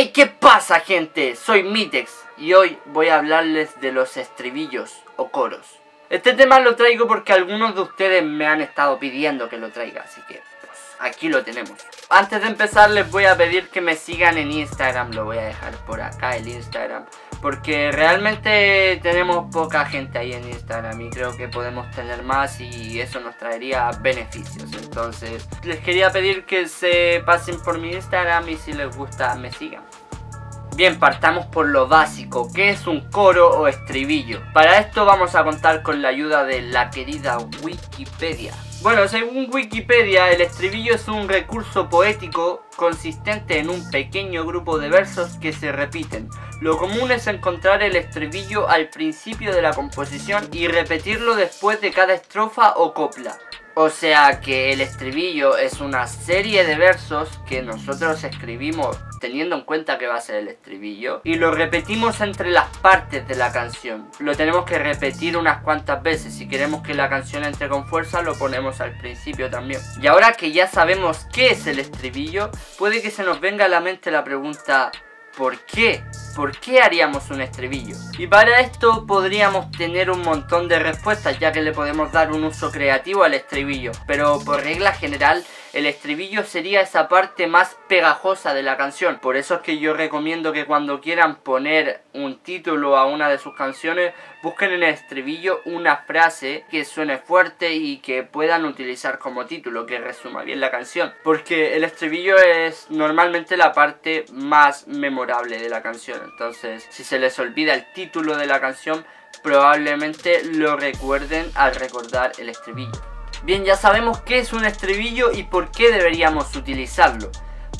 Hey, ¿qué pasa gente? Soy Mitex y hoy voy a hablarles de los estribillos o coros. Este tema lo traigo porque algunos de ustedes me han estado pidiendo que lo traiga, así que pues, aquí lo tenemos. Antes de empezar les voy a pedir que me sigan en Instagram, lo voy a dejar por acá el Instagram. Porque realmente tenemos poca gente ahí en Instagram y creo que podemos tener más y eso nos traería beneficios. Entonces les quería pedir que se pasen por mi Instagram y si les gusta me sigan. Bien, partamos por lo básico, ¿qué es un coro o estribillo? Para esto vamos a contar con la ayuda de la querida Wikipedia. Bueno, según Wikipedia, el estribillo es un recurso poético consistente en un pequeño grupo de versos que se repiten. Lo común es encontrar el estribillo al principio de la composición y repetirlo después de cada estrofa o copla. O sea que el estribillo es una serie de versos que nosotros escribimos teniendo en cuenta que va a ser el estribillo y lo repetimos entre las partes de la canción. Lo tenemos que repetir unas cuantas veces. Si queremos que la canción entre con fuerza lo ponemos al principio también. Y ahora que ya sabemos qué es el estribillo, puede que se nos venga a la mente la pregunta ¿Por qué? ¿Por qué haríamos un estribillo? Y para esto podríamos tener un montón de respuestas ya que le podemos dar un uso creativo al estribillo, pero por regla general el estribillo sería esa parte más pegajosa de la canción. Por eso es que yo recomiendo que cuando quieran poner un título a una de sus canciones, busquen en el estribillo una frase que suene fuerte y que puedan utilizar como título, que resuma bien la canción. Porque el estribillo es normalmente la parte más memorable de la canción. Entonces, si se les olvida el título de la canción, probablemente lo recuerden al recordar el estribillo. Bien, ya sabemos qué es un estribillo y por qué deberíamos utilizarlo.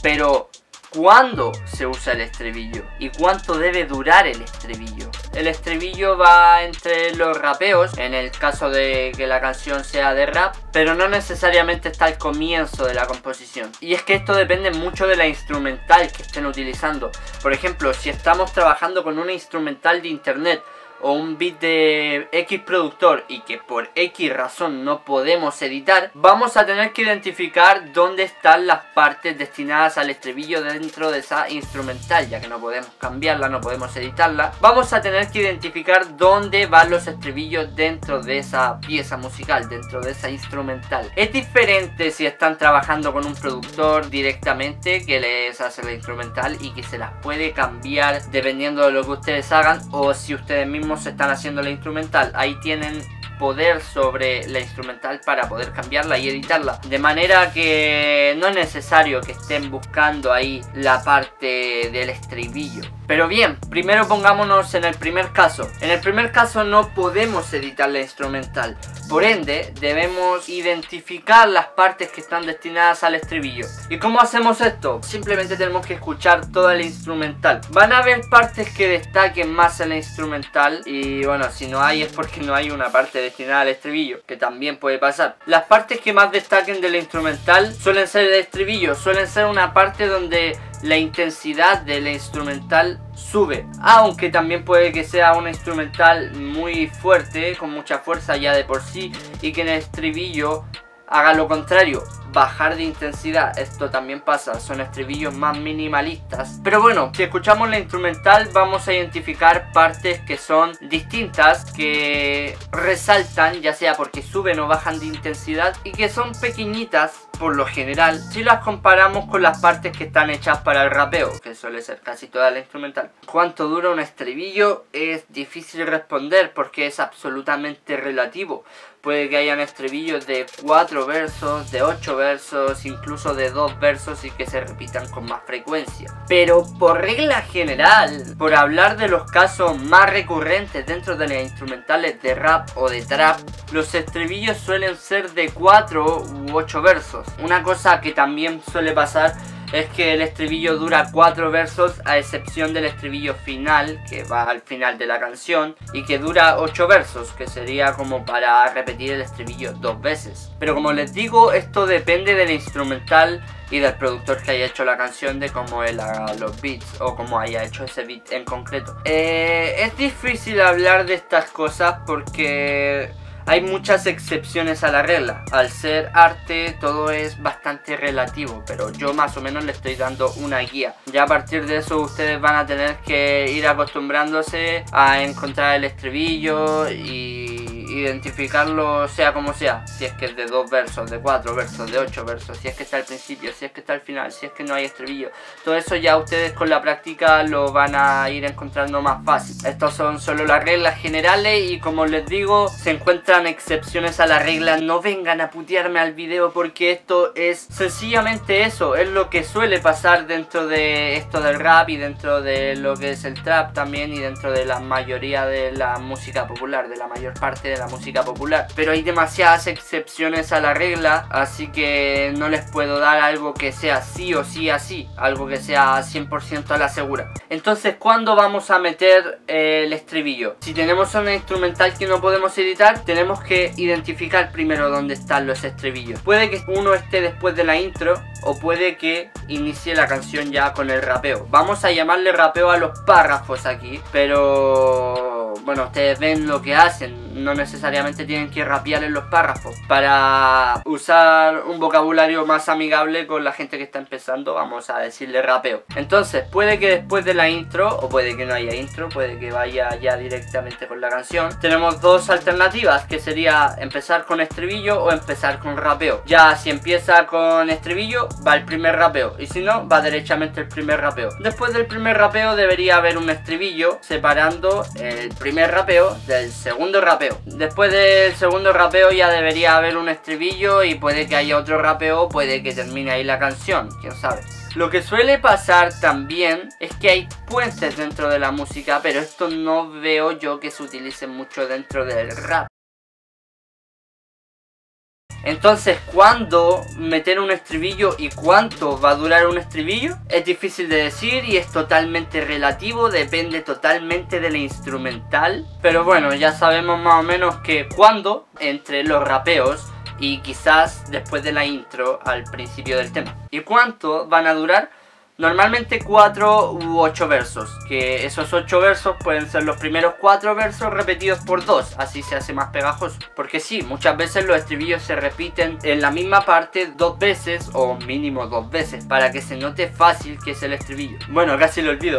Pero, ¿cuándo se usa el estribillo? ¿Y cuánto debe durar el estribillo? El estribillo va entre los rapeos, en el caso de que la canción sea de rap, pero no necesariamente está al comienzo de la composición. Y es que esto depende mucho de la instrumental que estén utilizando. Por ejemplo, si estamos trabajando con una instrumental de internet, o un beat de X productor y que por X razón no podemos editar, vamos a tener que identificar dónde están las partes destinadas al estribillo dentro de esa instrumental, ya que no podemos cambiarla, no podemos editarla. Vamos a tener que identificar dónde van los estribillos dentro de esa pieza musical, dentro de esa instrumental. Es diferente si están trabajando con un productor directamente que les hace la instrumental y que se las puede cambiar dependiendo de lo que ustedes hagan o si ustedes mismos se están haciendo la instrumental. Ahí tienen poder sobre la instrumental para poder cambiarla y editarla. De manera que no es necesario que estén buscando ahí la parte del estribillo. Pero bien, primero pongámonos en el primer caso. En el primer caso no podemos editar la instrumental. Por ende, debemos identificar las partes que están destinadas al estribillo. ¿Y cómo hacemos esto? Simplemente tenemos que escuchar toda la instrumental. Van a haber partes que destaquen más en la instrumental. Y bueno, si no hay es porque no hay una parte destinada al estribillo. Que también puede pasar. Las partes que más destaquen de la instrumental suelen ser el estribillo. Suelen ser una parte donde la intensidad de la instrumental sube. Aunque también puede que sea una instrumental muy fuerte, con mucha fuerza ya de por sí, y que en el estribillo haga lo contrario, bajar de intensidad. Esto también pasa, son estribillos más minimalistas. Pero bueno, si escuchamos la instrumental vamos a identificar partes que son distintas, que resaltan, ya sea porque suben o bajan de intensidad, y que son pequeñitas por lo general, si las comparamos con las partes que están hechas para el rapeo, que suele ser casi toda la instrumental. ¿Cuánto dura un estribillo? Es difícil responder porque es absolutamente relativo. Puede que hayan estribillos de 4 versos, de 8 versos, incluso de 2 versos y que se repitan con más frecuencia. Pero por regla general, por hablar de los casos más recurrentes dentro de las instrumentales de rap o de trap, los estribillos suelen ser de 4 u 8 versos. Una cosa que también suele pasar es que el estribillo dura cuatro versos a excepción del estribillo final que va al final de la canción y que dura ocho versos que sería como para repetir el estribillo dos veces. Pero como les digo esto depende del instrumental y del productor que haya hecho la canción de cómo él haga los beats o cómo haya hecho ese beat en concreto. Eh, es difícil hablar de estas cosas porque hay muchas excepciones a la regla. Al ser arte todo es bastante relativo, pero yo más o menos le estoy dando una guía. Ya a partir de eso ustedes van a tener que ir acostumbrándose a encontrar el estribillo y identificarlo sea como sea, si es que es de dos versos, de cuatro versos, de ocho versos, si es que está al principio, si es que está al final, si es que no hay estribillo. Todo eso ya ustedes con la práctica lo van a ir encontrando más fácil. Estas son solo las reglas generales y como les digo, se encuentran excepciones a la regla. No vengan a putearme al video porque esto es sencillamente eso, es lo que suele pasar dentro de esto del rap y dentro de lo que es el trap también y dentro de la mayoría de la música popular, de la mayor parte de la música popular. Pero hay demasiadas excepciones a la regla, así que no les puedo dar algo que sea sí o sí así, algo que sea 100% a la segura. Entonces, ¿cuándo vamos a meter eh, el estribillo? Si tenemos una instrumental que no podemos editar, tenemos que identificar primero dónde están los estribillos. Puede que uno esté después de la intro o puede que inicie la canción ya con el rapeo. Vamos a llamarle rapeo a los párrafos aquí, pero bueno, ustedes ven lo que hacen no necesariamente tienen que rapear en los párrafos. Para usar un vocabulario más amigable con la gente que está empezando, vamos a decirle rapeo. Entonces, puede que después de la intro, o puede que no haya intro, puede que vaya ya directamente con la canción, tenemos dos alternativas, que sería empezar con estribillo o empezar con rapeo. Ya si empieza con estribillo, va el primer rapeo, y si no, va derechamente el primer rapeo. Después del primer rapeo debería haber un estribillo separando el primer rapeo del segundo rapeo Después del segundo rapeo ya debería haber un estribillo y puede que haya otro rapeo, puede que termine ahí la canción, quién sabe. Lo que suele pasar también es que hay puentes dentro de la música, pero esto no veo yo que se utilice mucho dentro del rap. Entonces, ¿cuándo meter un estribillo y cuánto va a durar un estribillo? Es difícil de decir y es totalmente relativo, depende totalmente de la instrumental. Pero bueno, ya sabemos más o menos que cuándo entre los rapeos y quizás después de la intro al principio del tema. ¿Y cuánto van a durar? Normalmente 4 u 8 versos, que esos 8 versos pueden ser los primeros 4 versos repetidos por 2, así se hace más pegajoso. Porque sí, muchas veces los estribillos se repiten en la misma parte dos veces o mínimo dos veces, para que se note fácil que es el estribillo. Bueno, casi lo olvido.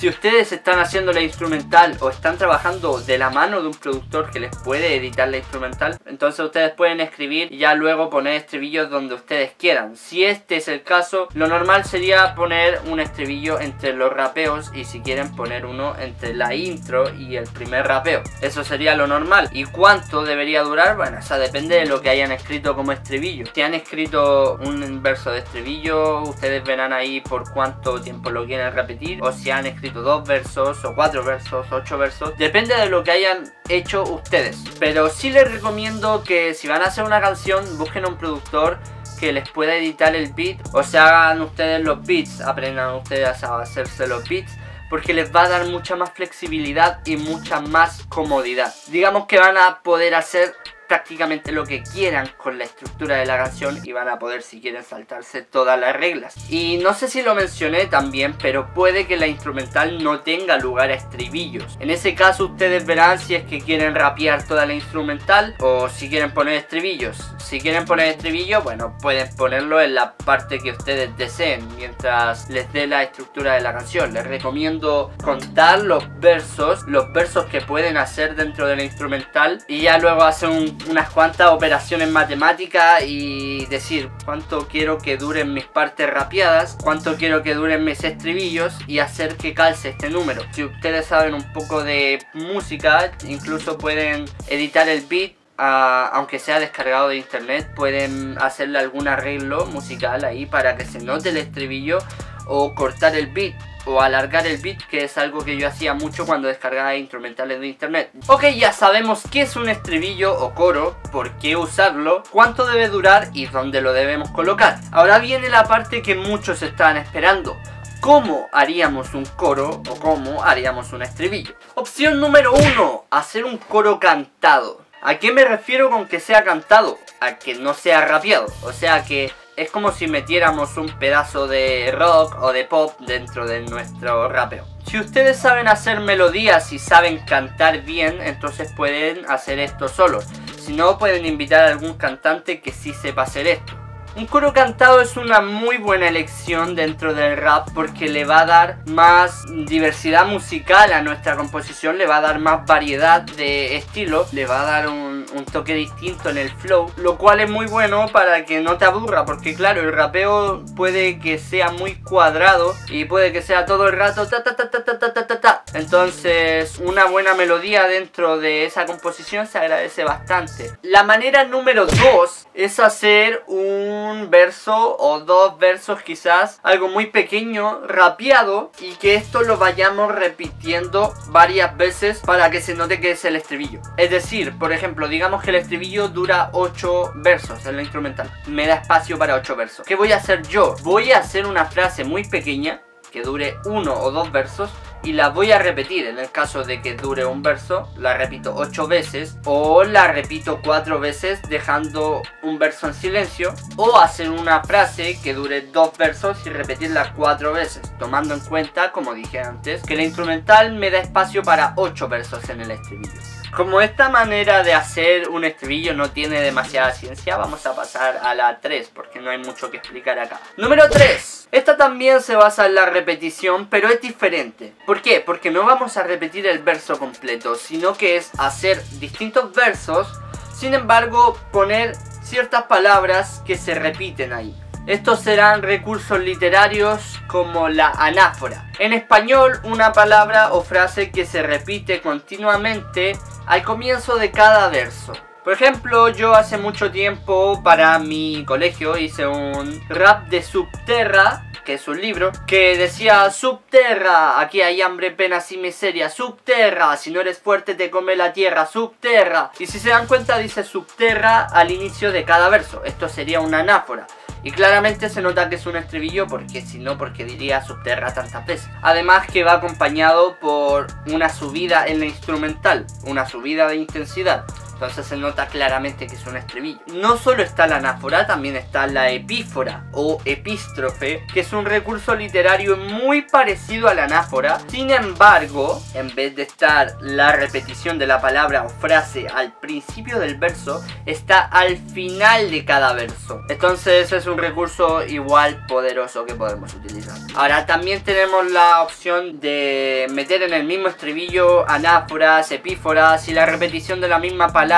Si ustedes están haciendo la instrumental o están trabajando de la mano de un productor que les puede editar la instrumental, entonces ustedes pueden escribir y ya luego poner estribillos donde ustedes quieran. Si este es el caso, lo normal sería poner un estribillo entre los rapeos y si quieren poner uno entre la intro y el primer rapeo. Eso sería lo normal. ¿Y cuánto debería durar? Bueno, eso depende de lo que hayan escrito como estribillo. Si han escrito un verso de estribillo, ustedes verán ahí por cuánto tiempo lo quieren repetir. O si han escrito dos versos o cuatro versos, ocho versos. Depende de lo que hayan hecho ustedes. Pero sí les recomiendo que si van a hacer una canción, busquen un productor que les pueda editar el beat o se hagan ustedes los beats, aprendan ustedes a hacerse los beats porque les va a dar mucha más flexibilidad y mucha más comodidad. Digamos que van a poder hacer prácticamente lo que quieran con la estructura de la canción y van a poder si quieren saltarse todas las reglas. Y no sé si lo mencioné también, pero puede que la instrumental no tenga lugar a estribillos. En ese caso ustedes verán si es que quieren rapear toda la instrumental o si quieren poner estribillos. Si quieren poner estribillos, bueno, pueden ponerlo en la parte que ustedes deseen mientras les dé la estructura de la canción. Les recomiendo contar los versos, los versos que pueden hacer dentro de la instrumental y ya luego hacer un unas cuantas operaciones matemáticas y decir cuánto quiero que duren mis partes rapeadas, cuánto quiero que duren mis estribillos y hacer que calce este número. Si ustedes saben un poco de música, incluso pueden editar el beat ah, aunque sea descargado de internet, pueden hacerle algún arreglo musical ahí para que se note el estribillo o cortar el beat o alargar el beat, que es algo que yo hacía mucho cuando descargaba instrumentales de internet. Ok, ya sabemos qué es un estribillo o coro, por qué usarlo, cuánto debe durar y dónde lo debemos colocar. Ahora viene la parte que muchos estaban esperando. ¿Cómo haríamos un coro o cómo haríamos un estribillo? Opción número uno, hacer un coro cantado. ¿A qué me refiero con que sea cantado? A que no sea rapeado. O sea que es como si metiéramos un pedazo de rock o de pop dentro de nuestro rapeo. Si ustedes saben hacer melodías y saben cantar bien, entonces pueden hacer esto solos. Si no, pueden invitar a algún cantante que sí sepa hacer esto. Un coro cantado es una muy buena elección dentro del rap porque le va a dar más diversidad musical a nuestra composición, le va a dar más variedad de estilos, le va a dar un, toque distinto en el flow, lo cual es muy bueno para que no te aburra porque claro, el rapeo puede que sea muy cuadrado y puede que sea todo el rato ta ta ta ta ta ta ta. Entonces, una buena melodía dentro de esa composición se agradece bastante. La manera número 2 es hacer un verso o dos versos quizás, algo muy pequeño, rapeado y que esto lo vayamos repitiendo varias veces para que se note que es el estribillo. Es decir, por ejemplo, digamos que el estribillo dura 8 versos en la instrumental. Me da espacio para 8 versos. ¿Qué voy a hacer yo? Voy a hacer una frase muy pequeña que dure uno o dos versos y la voy a repetir. En el caso de que dure un verso, la repito ocho veces o la repito cuatro veces dejando un verso en silencio o hacer una frase que dure dos versos y repetirla cuatro veces, tomando en cuenta, como dije antes, que la instrumental me da espacio para ocho versos en el estribillo. Como esta manera de hacer un estribillo no tiene demasiada ciencia, vamos a pasar a la 3 porque no hay mucho que explicar acá. Número 3. Esta también se basa en la repetición, pero es diferente. ¿Por qué? Porque no vamos a repetir el verso completo, sino que es hacer distintos versos, sin embargo poner ciertas palabras que se repiten ahí. Estos serán recursos literarios como la anáfora. En español, una palabra o frase que se repite continuamente al comienzo de cada verso. Por ejemplo, yo hace mucho tiempo para mi colegio hice un rap de Subterra, que es un libro, que decía Subterra, aquí hay hambre, penas y miseria, Subterra, si no eres fuerte te come la tierra, Subterra. Y si se dan cuenta dice Subterra al inicio de cada verso, esto sería una anáfora. Y claramente se nota que es un estribillo porque si no, porque diría subterra tantas veces. Además que va acompañado por una subida en la instrumental, una subida de intensidad. Entonces se nota claramente que es un estribillo. No solo está la anáfora, también está la epífora o epístrofe, que es un recurso literario muy parecido a la anáfora. Sin embargo, en vez de estar la repetición de la palabra o frase al principio del verso, está al final de cada verso. Entonces es un recurso igual poderoso que podemos utilizar. Ahora también tenemos la opción de meter en el mismo estribillo anáforas, epíforas y la repetición de la misma palabra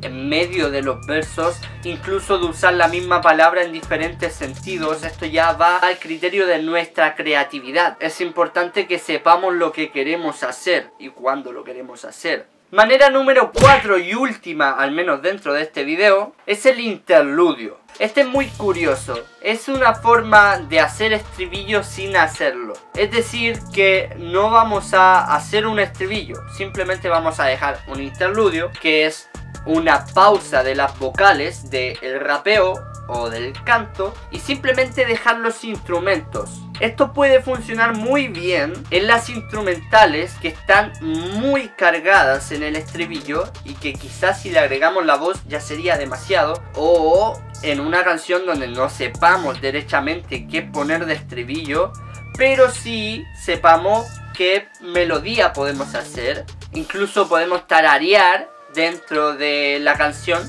en medio de los versos, incluso de usar la misma palabra en diferentes sentidos. Esto ya va al criterio de nuestra creatividad. Es importante que sepamos lo que queremos hacer y cuándo lo queremos hacer. Manera número 4 y última, al menos dentro de este video, es el interludio. Este es muy curioso, es una forma de hacer estribillo sin hacerlo. Es decir, que no vamos a hacer un estribillo, simplemente vamos a dejar un interludio, que es una pausa de las vocales del rapeo o del canto y simplemente dejar los instrumentos. Esto puede funcionar muy bien en las instrumentales que están muy cargadas en el estribillo y que quizás si le agregamos la voz ya sería demasiado o en una canción donde no sepamos derechamente qué poner de estribillo pero sí sepamos qué melodía podemos hacer incluso podemos tararear dentro de la canción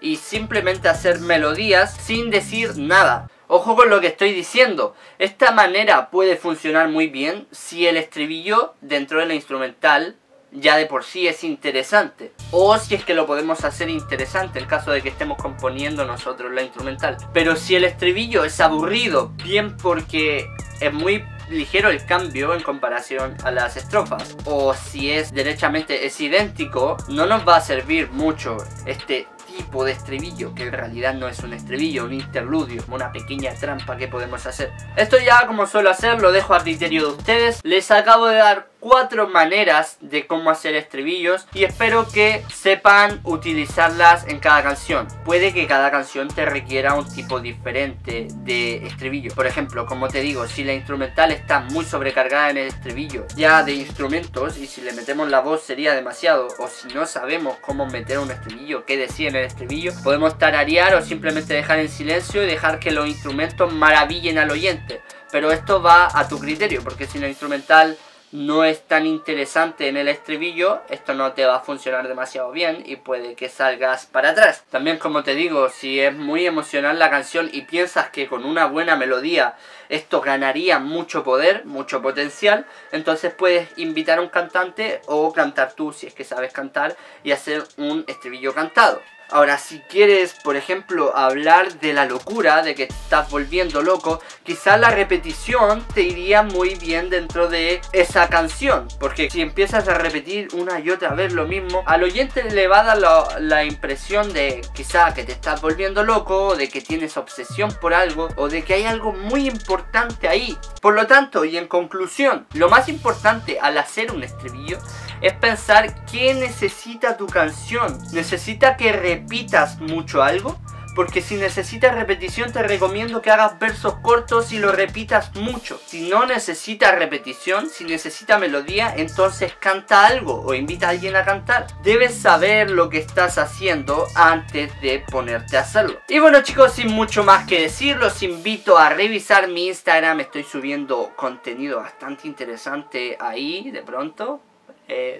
y simplemente hacer melodías sin decir nada. Ojo con lo que estoy diciendo. Esta manera puede funcionar muy bien si el estribillo dentro de la instrumental ya de por sí es interesante. O si es que lo podemos hacer interesante en caso de que estemos componiendo nosotros la instrumental. Pero si el estribillo es aburrido, bien porque es muy ligero el cambio en comparación a las estrofas o si es derechamente es idéntico no nos va a servir mucho este tipo de estribillo, que en realidad no es un estribillo, un interludio, una pequeña trampa que podemos hacer. Esto ya como suelo hacer, lo dejo a criterio de ustedes. Les acabo de dar cuatro maneras de cómo hacer estribillos y espero que sepan utilizarlas en cada canción. Puede que cada canción te requiera un tipo diferente de estribillo. Por ejemplo, como te digo, si la instrumental está muy sobrecargada en el estribillo ya de instrumentos y si le metemos la voz sería demasiado o si no sabemos cómo meter un estribillo, qué decir en el estribillo, podemos tararear o simplemente dejar en silencio y dejar que los instrumentos maravillen al oyente. Pero esto va a tu criterio porque si la instrumental no es tan interesante en el estribillo, esto no te va a funcionar demasiado bien y puede que salgas para atrás. También como te digo, si es muy emocional la canción y piensas que con una buena melodía esto ganaría mucho poder, mucho potencial, entonces puedes invitar a un cantante o cantar tú si es que sabes cantar y hacer un estribillo cantado. Ahora, si quieres, por ejemplo, hablar de la locura, de que estás volviendo loco, quizás la repetición te iría muy bien dentro de esa canción. Porque si empiezas a repetir una y otra vez lo mismo, al oyente le va a dar la, impresión de quizá que te estás volviendo loco, de que tienes obsesión por algo, o de que hay algo muy importante ahí. Por lo tanto, y en conclusión, lo más importante al hacer un estribillo es pensar qué necesita tu canción. ¿Necesita que repitas mucho algo? Porque si necesitas repetición te recomiendo que hagas versos cortos y lo repitas mucho. Si no necesita repetición, si necesita melodía, entonces canta algo o invita a alguien a cantar. Debes saber lo que estás haciendo antes de ponerte a hacerlo. Y bueno chicos, sin mucho más que decir, los invito a revisar mi Instagram. Estoy subiendo contenido bastante interesante ahí de pronto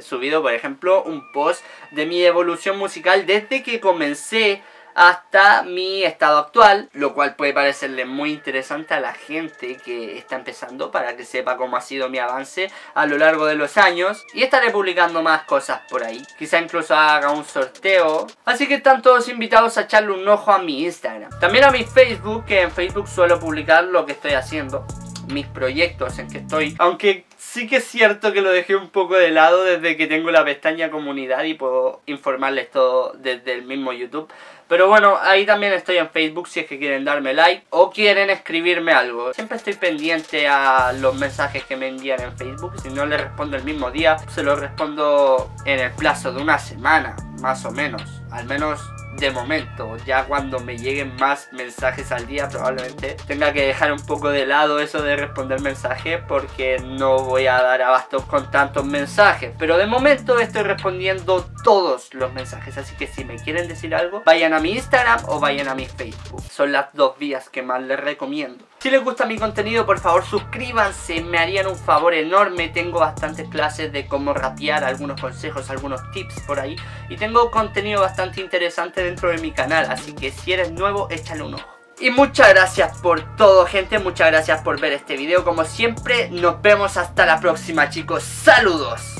subido, por ejemplo, un post de mi evolución musical desde que comencé hasta mi estado actual, lo cual puede parecerle muy interesante a la gente que está empezando para que sepa cómo ha sido mi avance a lo largo de los años. Y estaré publicando más cosas por ahí. Quizá incluso haga un sorteo. Así que están todos invitados a echarle un ojo a mi Instagram. También a mi Facebook, que en Facebook suelo publicar lo que estoy haciendo mis proyectos en que estoy. Aunque sí que es cierto que lo dejé un poco de lado desde que tengo la pestaña comunidad y puedo informarles todo desde el mismo YouTube. Pero bueno, ahí también estoy en Facebook si es que quieren darme like o quieren escribirme algo. Siempre estoy pendiente a los mensajes que me envían en Facebook. Si no les respondo el mismo día, se los respondo en el plazo de una semana, más o menos. Al menos de momento. Ya cuando me lleguen más mensajes al día probablemente tenga que dejar un poco de lado eso de responder mensajes porque no voy a dar abastos con tantos mensajes. Pero de momento estoy respondiendo todos los mensajes. Así que si me quieren decir algo, vayan a mi Instagram o vayan a mi Facebook. Son las dos vías que más les recomiendo. Si les gusta mi contenido, por favor suscríbanse, me harían un favor enorme. Tengo bastantes clases de cómo rapear, algunos consejos, algunos tips por ahí. Y tengo contenido bastante interesante dentro de mi canal, así que si eres nuevo, échale un ojo. Y muchas gracias por todo gente, muchas gracias por ver este video como siempre, nos vemos hasta la próxima chicos, saludos.